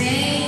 Hey.